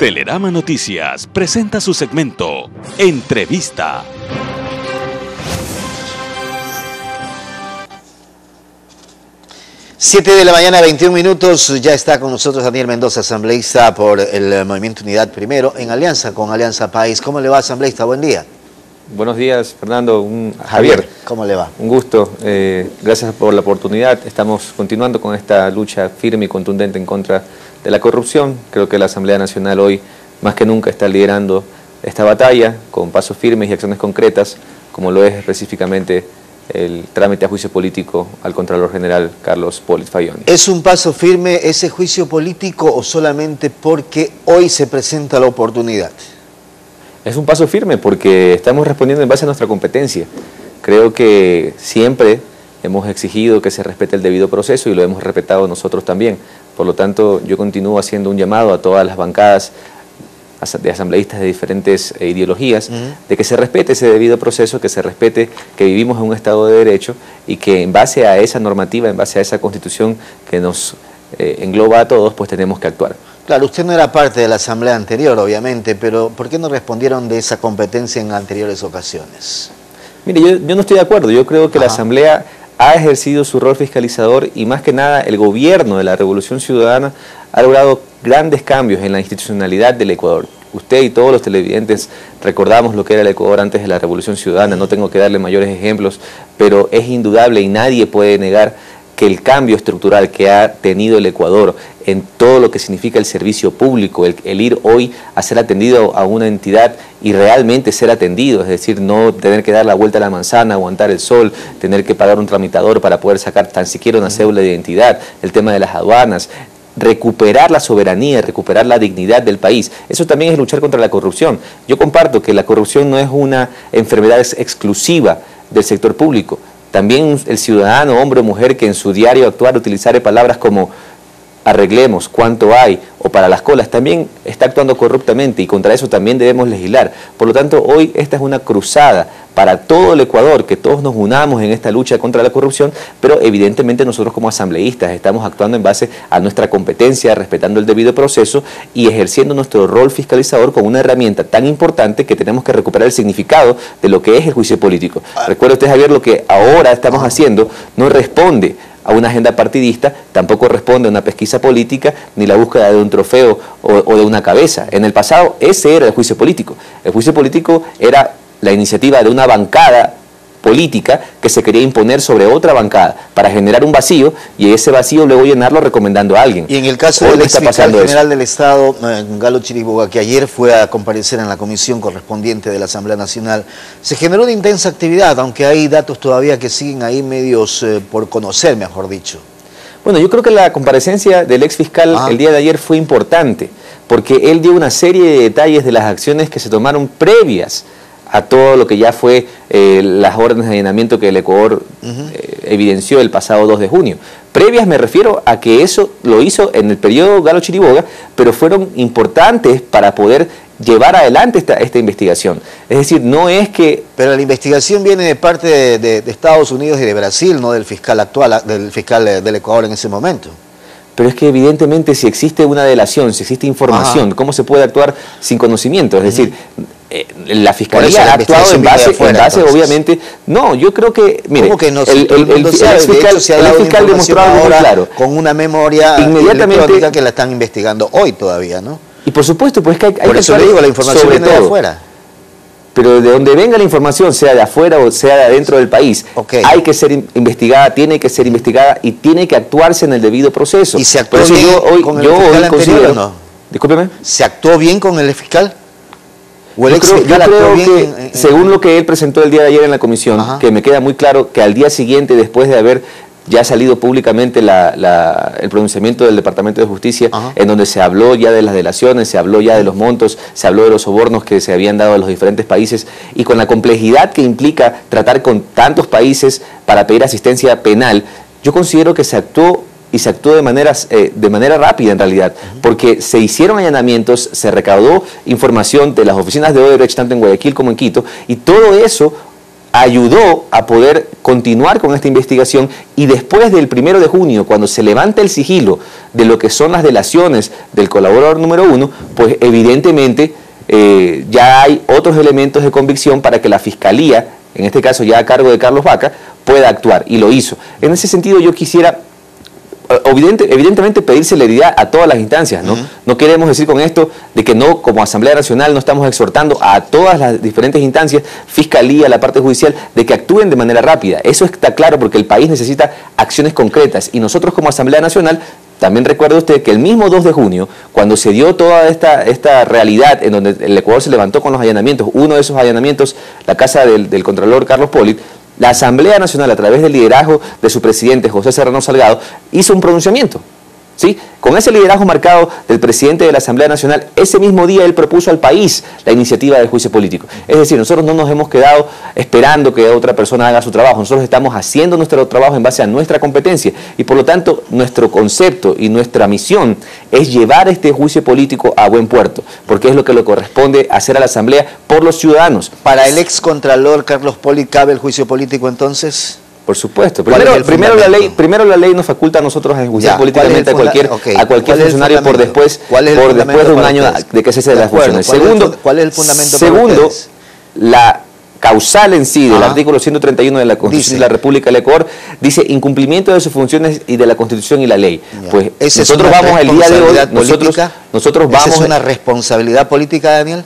Telerama Noticias presenta su segmento Entrevista. Siete de la mañana, 21 minutos. Ya está con nosotros Daniel Mendoza, asambleísta por el Movimiento Unidad Primero, en alianza con Alianza País. ¿Cómo le va, asambleísta? Buen día. Buenos días, Fernando. Un, Javier, ¿cómo le va? Un gusto. Eh, gracias por la oportunidad. Estamos continuando con esta lucha firme y contundente en contra de la corrupción. Creo que la Asamblea Nacional hoy, más que nunca, está liderando esta batalla con pasos firmes y acciones concretas, como lo es específicamente el trámite a juicio político al Contralor General Carlos Polit Fayón. ¿Es un paso firme ese juicio político o solamente porque hoy se presenta la oportunidad? Es un paso firme porque estamos respondiendo en base a nuestra competencia. Creo que siempre hemos exigido que se respete el debido proceso y lo hemos respetado nosotros también. Por lo tanto, yo continúo haciendo un llamado a todas las bancadas de asambleístas de diferentes eh, ideologías, de que se respete ese debido proceso, que se respete que vivimos en un Estado de Derecho y que en base a esa normativa, en base a esa constitución que nos eh, engloba a todos, pues tenemos que actuar. Claro, usted no era parte de la asamblea anterior, obviamente, pero ¿por qué no respondieron de esa competencia en anteriores ocasiones? Mire, yo, no estoy de acuerdo. Yo creo que la asamblea ha ejercido su rol fiscalizador y más que nada el gobierno de la Revolución Ciudadana ha logrado grandes cambios en la institucionalidad del Ecuador. Usted y todos los televidentes recordamos lo que era el Ecuador antes de la Revolución Ciudadana, no tengo que darle mayores ejemplos, pero es indudable y nadie puede negar que el cambio estructural que ha tenido el Ecuador en todo lo que significa el servicio público, el, ir hoy a ser atendido a una entidad y realmente ser atendido, es decir, no tener que dar la vuelta a la manzana, aguantar el sol, tener que pagar un tramitador para poder sacar tan siquiera una cédula de identidad, el tema de las aduanas, recuperar la soberanía, recuperar la dignidad del país. Eso también es luchar contra la corrupción. Yo comparto que la corrupción no es una enfermedad exclusiva del sector público. También el ciudadano, hombre o mujer, que en su diario actuar utilizare palabras como arreglemos, cuánto hay, o para las colas, también está actuando corruptamente y contra eso también debemos legislar. Por lo tanto, hoy esta es una cruzada para todo el Ecuador, que todos nos unamos en esta lucha contra la corrupción, pero evidentemente nosotros como asambleístas estamos actuando en base a nuestra competencia, respetando el debido proceso y ejerciendo nuestro rol fiscalizador con una herramienta tan importante que tenemos que recuperar el significado de lo que es el juicio político. Ah. Recuerde usted, Javier, lo que ahora estamos haciendo no responde a una agenda partidista, tampoco responde a una pesquisa política ni la búsqueda de un trofeo o, de una cabeza. En el pasado ese era el juicio político. El juicio político era la iniciativa de una bancada política que se quería imponer sobre otra bancada para generar un vacío y ese vacío luego llenarlo recomendando a alguien. Y en el caso del ex fiscal general del Estado, eh, Galo Chiriboga, que ayer fue a comparecer en la comisión correspondiente de la Asamblea Nacional, se generó una intensa actividad, aunque hay datos todavía que siguen ahí medios eh, por conocer, mejor dicho. Bueno, yo creo que la comparecencia del ex fiscal el día de ayer fue importante, porque él dio una serie de detalles de las acciones que se tomaron previas a todo lo que ya fue eh, las órdenes de allanamiento que el Ecuador eh, evidenció el pasado 2 de junio. Previas me refiero a que eso lo hizo en el periodo Galo Chiriboga, pero fueron importantes para poder llevar adelante esta, esta investigación. Es decir, no es que... Pero la investigación viene de parte de, Estados Unidos y de Brasil, no del fiscal actual, del fiscal eh, del Ecuador en ese momento pero es que evidentemente si existe una delación, si existe información, ¿cómo se puede actuar sin conocimiento? Es decir, eh, la fiscalía ha actuado en base, obviamente. No, yo creo que, mire, ¿Cómo que no, el, el, fiscal, se ha dado fiscal demostró algo claro. Con una memoria inmediatamente que la están investigando hoy todavía, ¿no? Y por supuesto, pues que hay, Por eso le digo, la información viene de afuera. Pero de donde venga la información, sea de afuera o sea de adentro del país, hay que ser investigada, tiene que ser investigada y tiene que actuarse en el debido proceso. ¿Y se actuó bien hoy, con el fiscal anterior o no? Discúlpeme. ¿Se actuó bien con el fiscal? Yo creo, que, según lo que él presentó el día de ayer en la comisión, que me queda muy claro que al día siguiente, después de haber ya salido públicamente el pronunciamiento del Departamento de Justicia, en donde se habló ya de las delaciones, se habló ya de los montos, se habló de los sobornos que se habían dado a los diferentes países, y con la complejidad que implica tratar con tantos países para pedir asistencia penal, yo considero que se actuó y se actuó de, eh, de manera rápida en realidad, porque se hicieron allanamientos, se recaudó información de las oficinas de Odebrecht tanto en Guayaquil como en Quito, y todo eso ayudó a poder continuar con esta investigación y después del primero de junio, cuando se levanta el sigilo de lo que son las delaciones del colaborador número uno, pues evidentemente eh, ya hay otros elementos de convicción para que la Fiscalía, en este caso ya a cargo de Carlos Vaca, pueda actuar y lo hizo. En ese sentido yo quisiera evidentemente pedir celeridad a todas las instancias, ¿no? No queremos decir con esto de que no, como Asamblea Nacional, no estamos exhortando a todas las diferentes instancias, Fiscalía, la parte judicial, de que actúen de manera rápida. Eso está claro porque el país necesita acciones concretas y nosotros como Asamblea Nacional también recuerda usted que el mismo 2 de junio, cuando se dio toda esta, esta realidad en donde el Ecuador se levantó con los allanamientos, uno de esos allanamientos, la casa del, del Contralor Carlos Polit, la Asamblea Nacional, a través del liderazgo de su presidente, José Serrano Salgado, hizo un pronunciamiento. ¿Sí? Con ese liderazgo marcado del presidente de la Asamblea Nacional, ese mismo día él propuso al país la iniciativa del juicio político. Es decir, nosotros no nos hemos quedado esperando que otra persona haga su trabajo, nosotros estamos haciendo nuestro trabajo en base a nuestra competencia y por lo tanto nuestro concepto y nuestra misión es llevar este juicio político a buen puerto, porque es lo que le corresponde hacer a la Asamblea por los ciudadanos. Para el ex contralor Carlos Poli, ¿cabe el juicio político entonces? Por supuesto. Primero, primero la ley, primero la ley nos faculta a nosotros a enjuiciar políticamente a cualquier, a cualquier funcionario por después, por después de un año de que cese de, las funciones. Segundo, ¿cuál es el fundamento Segundo, la causal en sí del artículo 131 de la Constitución de la República del Ecuador dice incumplimiento de sus funciones y de la Constitución y la ley. Pues nosotros vamos el día de hoy, nosotros, nosotros vamos... ¿Es una responsabilidad política, Daniel?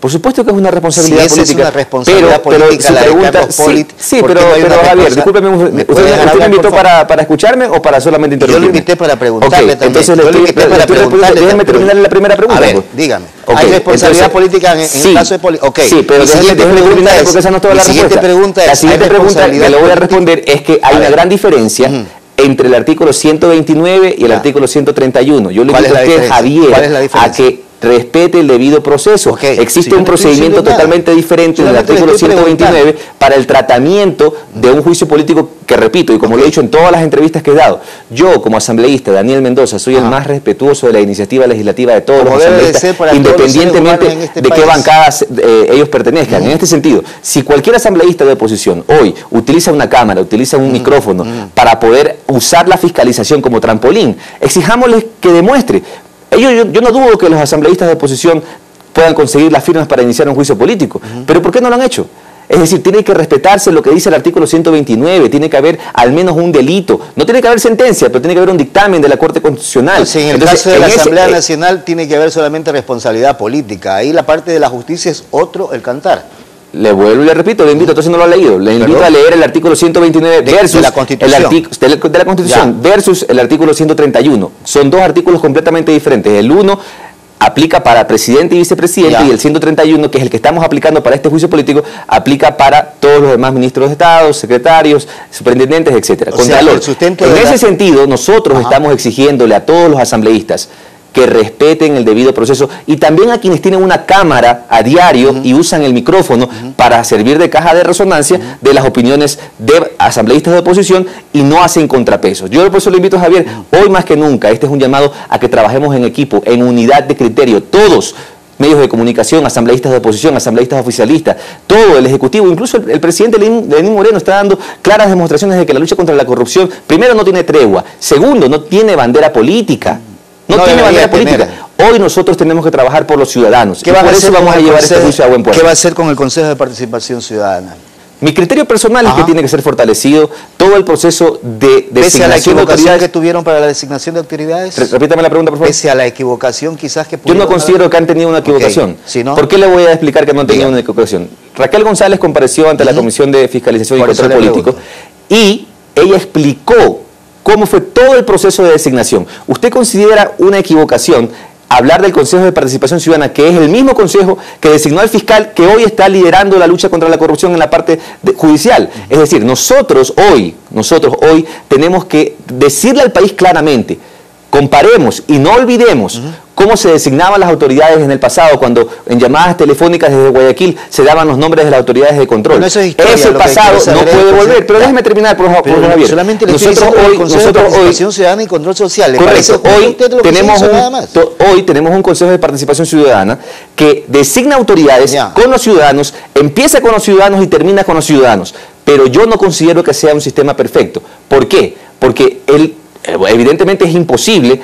Por supuesto que es una responsabilidad sí, política. Es una responsabilidad pero, política pero la pregunta, sí, sí pero, pero Javier, discúlpeme, ¿usted, usted me invitó para, para, escucharme o para solamente interrumpirme? Yo lo invité para preguntarle okay, Entonces le estoy, para preguntarle. Déjeme terminar la primera pregunta. A ver, pues. dígame. Okay, ¿Hay responsabilidad entonces, política en, en sí, el caso de política? Okay. Sí, pero déjeme, déjeme terminar porque esa no es toda la respuesta. Pregunta la siguiente pregunta que le voy a responder es que hay una gran diferencia entre el artículo 129 y el artículo 131. Yo le invito a usted, Javier, a que respete el debido proceso. Okay, Existe un procedimiento totalmente diferente en el artículo 129 para el tratamiento de un juicio político que, repito, y como okay. lo he dicho en todas las entrevistas que he dado, yo como asambleísta, Daniel Mendoza, soy Ajá. el más respetuoso de la iniciativa legislativa de todos como los asambleístas, independientemente de, este de qué bancadas eh, ellos pertenezcan. En este sentido, si cualquier asambleísta de oposición hoy utiliza una cámara, utiliza un micrófono para poder usar la fiscalización como trampolín, exijámosle que demuestre ellos, yo, yo, no dudo que los asambleístas de oposición puedan conseguir las firmas para iniciar un juicio político, uh -huh. pero ¿por qué no lo han hecho? Es decir, tiene que respetarse lo que dice el artículo 129, tiene que haber al menos un delito. No tiene que haber sentencia, pero tiene que haber un dictamen de la Corte Constitucional. En el Entonces, caso de en la ese, Asamblea eh, Nacional tiene que haber solamente responsabilidad política. Ahí la parte de la justicia es otro el cantar. Le vuelvo y le repito, le invito, entonces no lo ha leído, le invito a leer el artículo 129 de, versus de la Constitución, el de, de la Constitución versus el artículo 131. Son dos artículos completamente diferentes. El uno aplica para presidente y vicepresidente ya. y el 131, que es el que estamos aplicando para este juicio político, aplica para todos los demás ministros de Estado, secretarios, superintendentes, etcétera. Contralor. Sea, en ese la... sentido, nosotros Ajá. estamos exigiéndole a todos los asambleístas que respeten el debido proceso y también a quienes tienen una cámara a diario uh -huh. y usan el micrófono uh -huh. para servir de caja de resonancia uh -huh. de las opiniones de asambleístas de oposición y no hacen contrapesos. Yo por eso le invito a Javier, hoy más que nunca, este es un llamado a que trabajemos en equipo, en unidad de criterio, todos medios de comunicación, asambleístas de oposición, asambleístas oficialistas, todo el Ejecutivo, incluso el, el presidente Lenín, Lenín, Moreno está dando claras demostraciones de que la lucha contra la corrupción, primero, no tiene tregua, segundo, no tiene bandera política. No, no tiene bandera política. Hoy nosotros tenemos que trabajar por los ciudadanos. ¿Qué va por a eso vamos a llevar consejo, este juicio a buen puerto. ¿Qué va a hacer con el Consejo de Participación Ciudadana? Mi criterio personal Ajá. es que tiene que ser fortalecido todo el proceso de designación Pese a la equivocación de que tuvieron para la designación de autoridades. Repítame la pregunta, por favor. Pese a la equivocación quizás que Yo no considero haber... que han tenido una equivocación. Okay. ¿Sí, no? ¿Por qué le voy a explicar que no han tenido una equivocación? Raquel González compareció ante uh -huh. la Comisión de Fiscalización y Control Político y ella explicó cómo fue todo el proceso de designación. ¿Usted considera una equivocación hablar del Consejo de Participación Ciudadana, que es el mismo consejo que designó al fiscal que hoy está liderando la lucha contra la corrupción en la parte judicial? Es decir, nosotros hoy, nosotros hoy tenemos que decirle al país claramente comparemos y no olvidemos cómo se designaban las autoridades en el pasado cuando en llamadas telefónicas desde Guayaquil se daban los nombres de las autoridades de control. eso es historia, Ese pasado no puede volver. Pero déjeme terminar, por favor, Javier. Solamente le nosotros hoy, el Consejo nosotros de Participación Ciudadana y Control Social. correcto. Hoy tenemos, un, hoy tenemos un Consejo de Participación Ciudadana que designa autoridades con los ciudadanos, empieza con los ciudadanos y termina con los ciudadanos. Pero yo no considero que sea un sistema perfecto. ¿Por qué? Porque él, evidentemente es imposible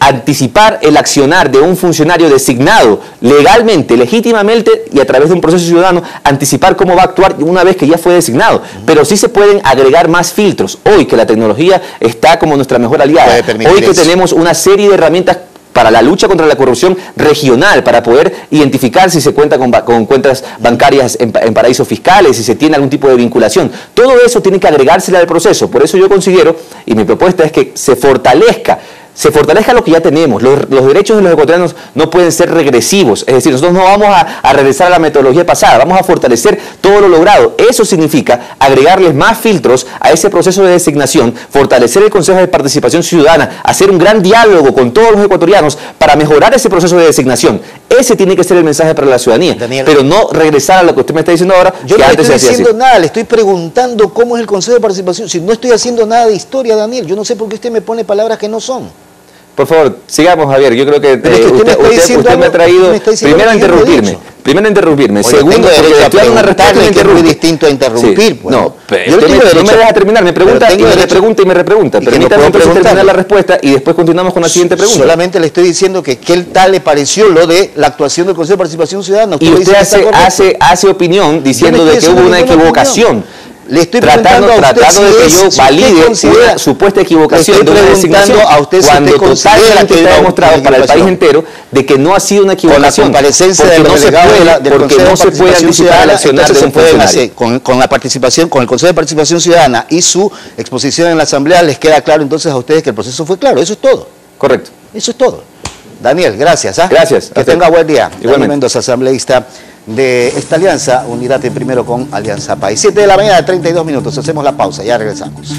anticipar el accionar de un funcionario designado legalmente, legítimamente y a través de un proceso ciudadano, anticipar cómo va a actuar una vez que ya fue designado. Pero sí se pueden agregar más filtros. Hoy que la tecnología está como nuestra mejor aliada, hoy que tenemos una serie de herramientas para la lucha contra la corrupción regional, para poder identificar si se cuenta con, cuentas bancarias en, en, paraísos fiscales, si se tiene algún tipo de vinculación. Todo eso tiene que agregársele al proceso. Por eso yo considero, y mi propuesta es que se fortalezca se fortalezca lo que ya tenemos. Los, derechos de los ecuatorianos no pueden ser regresivos. Es decir, nosotros no vamos a, regresar a la metodología pasada, vamos a fortalecer todo lo logrado. Eso significa agregarles más filtros a ese proceso de designación, fortalecer el Consejo de Participación Ciudadana, hacer un gran diálogo con todos los ecuatorianos para mejorar ese proceso de designación. Ese tiene que ser el mensaje para la ciudadanía. pero no regresar a lo que usted me está diciendo ahora. Yo no estoy haciendo nada, le estoy preguntando cómo es el Consejo de Participación. Si no estoy haciendo nada de historia, Daniel, yo no sé por qué usted me pone palabras que no son. Por favor, sigamos, Javier. Yo creo que, eh, usted, me ha traído primero a interrumpirme. Primero a interrumpirme. Segundo, porque a una respuesta es muy distinto a interrumpir. Pues. No, pero usted me, no me deja terminar. Me pregunta y me repregunta y me repregunta. Permítame entonces terminar la respuesta y después continuamos con la siguiente pregunta. Solamente le estoy diciendo que qué tal le pareció lo de la actuación del Consejo de Participación Ciudadana. y usted hace, hace, hace opinión diciendo de que hubo una equivocación. Le estoy tratando, tratando de que yo valide una supuesta equivocación de una designación a usted cuando totalmente está demostrado para el país entero de que no ha sido una equivocación. Con la comparecencia del no se puede, del porque no se puede anticipar el accionar de un funcionario. Con, con, la participación, con el Consejo de Participación Ciudadana y su exposición en la Asamblea, les queda claro entonces a ustedes que el proceso fue claro. Eso es todo. Correcto. Eso es todo. Daniel, gracias. ¿ah? Gracias. Que tenga buen día. Igualmente. Daniel Mendoza, asambleísta de esta alianza, unidad en primero con Alianza País. 7 de la mañana, 32 minutos. Hacemos la pausa, ya regresamos.